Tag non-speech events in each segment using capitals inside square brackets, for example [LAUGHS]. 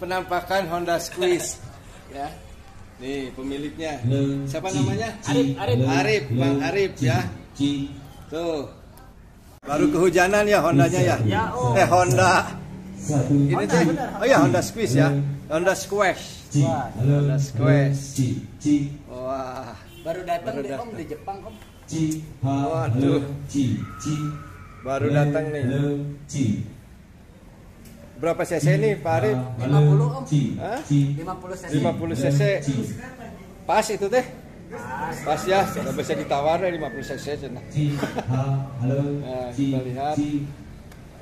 penampakan Honda Squeeze [LAUGHS] ya. Nih pemiliknya. Siapa namanya? Arif, Arif. Arif, Bang Arif ya. Tuh. Baru kehujanan ya Hondanya ya? Ya, oh. Eh Honda. Ini benar. Oh ya Honda Squeeze ya. Honda Squash. Honda Squash. Wah. baru datang deh om di Jepang om. Waduh. Baru datang nih. Berapa cc nih Pak Arif? 50 om. Hah? 50 cc. 50 cc. Pas itu teh? Pas ya, nggak bisa ditawar deh 50 cc cenah. Nah, kita lihat.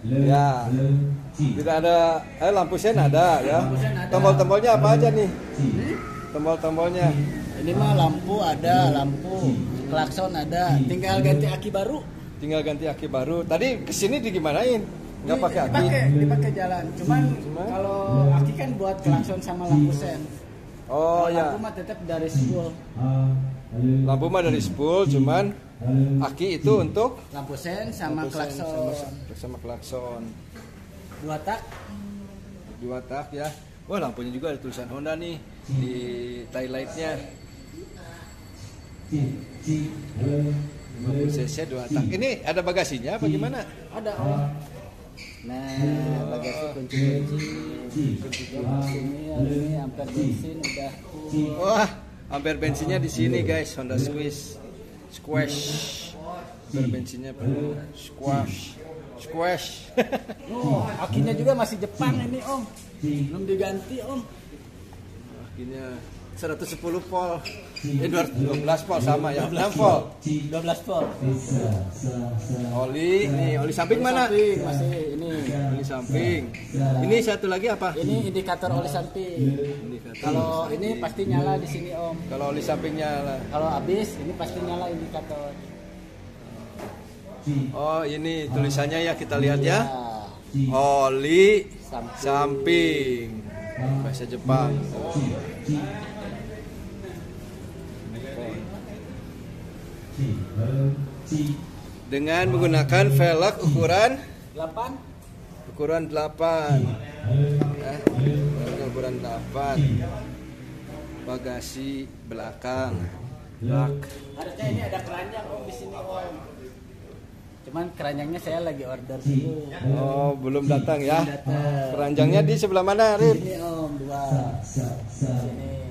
Ya. Tidak ada eh lampu sen ada ya. Tombol-tombolnya apa aja nih? Tombol-tombolnya. Ini mah lampu ada, lampu, klakson ada, tinggal ganti aki baru. Tinggal ganti aki baru. Tadi ke sini digimanain? Nggak pakai aki. Dipakai, dipakai jalan. Cuman Cuman? kalau aki kan buat klakson sama lampu sen. Oh ya. Lampu mah tetap dari spool. Lampu mah dari spool cuman aki itu untuk Lampu sen sama lampu klakson. sama, sama klakson. Dua tak. dua tak ya wah lampunya juga ada tulisan Honda nih di tail lightnya 50 cc dua tak ini ada bagasinya apa gimana Ada. Nah, bagasi kunci-kunci. Kunci sini, ini ampere bensin udah full. wah ampere bensinnya di sini guys Honda Squeeze squash ampere bensinnya penuh squash squash Oh, [LAUGHS] akinya juga masih Jepang ini om. Belum diganti om. akhirnya 110 volt eh 212 volt sama ya 6 volt 12 volt. oli nih oli samping mana Samping, masih ini. oli samping ini satu lagi apa Ini indikator oli samping. Indikator. Kalau ini pasti nyala di sini om. Kalau oli sampingnya lah. Kalau habis ini pasti nyala indikator. Oh ini tulisannya ya kita lihat ya. Ya. Oli Samping. samping. Bahasa Jepang. Dengan menggunakan velg ukuran 8 ukuran 8. Ya, velg ukuran 8. Bagasi belakang. Bak. Harusnya ini ada keranjang om di sini om. Cuman keranjangnya saya lagi order dulu. Oh, belum datang ya. Datang. Keranjangnya di sebelah mana, Rip? Ini om dua. Sini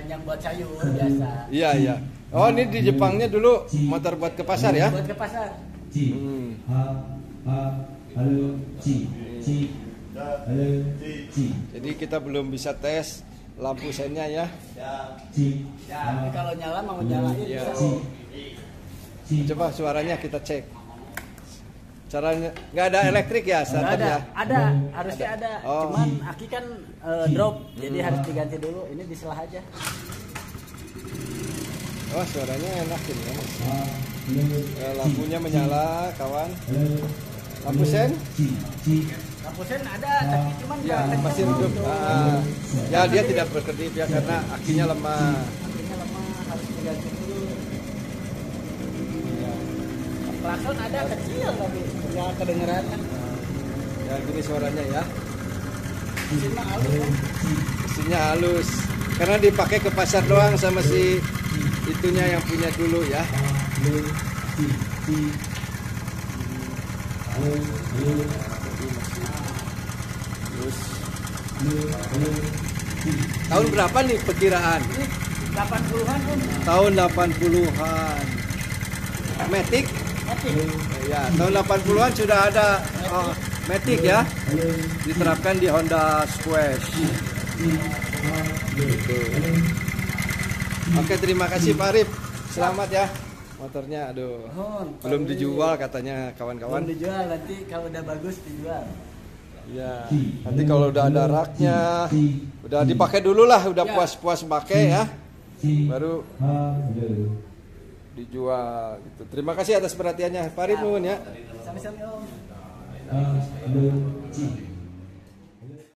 keranjang buat sayur biasa. Iya, iya. Oh, ini di Jepangnya dulu motor buat ke pasar ya? Buat ke pasar. Hmm. Jadi kita belum bisa tes lampu sennya ya. Tapi kalau nyala mau nyalain Iya. bisa om. Coba suaranya kita cek. Caranya nggak ada elektrik ya starter ada, ya? ada, harusnya ada. Oh. Cuman aki kan eh, drop, jadi harus diganti dulu. Ini diselah aja. Oh, suaranya enak ini ya. Mas. Eh, lampunya menyala, kawan. Lampu sen? Lampu sen ada, tapi cuman Ya, masih Om. redup. Ah, ya, dia tidak berkedip ya karena akinya lemah. Akhirnya lemah, harus diganti dulu. Klakson ada kecil tapi nggak kedengeran. Ya gini suaranya ya. Mesin mah halus. Mesinnya halus. Karena dipakai ke pasar doang sama si itunya yang punya dulu ya. Terus tahun berapa nih perkiraan? Ini 80-an Om. Tahun 80-an. Matic? Ya, tahun 80-an sudah ada oh, Matic ya. Diterapkan di Honda Squash. Gitu. Oke, terima kasih Pak Arif. Selamat ya. Motornya aduh. Oh, Belum dijual katanya Belum kawan-kawan. dijual nanti kalau udah bagus dijual. Ya, nanti kalau udah ada raknya, udah dipakai dulu lah, udah Ya. puas-puas pakai ya. Baru dijual gitu. Terima kasih atas perhatiannya Pak nuhun ya. Sami-sami Om. Halo,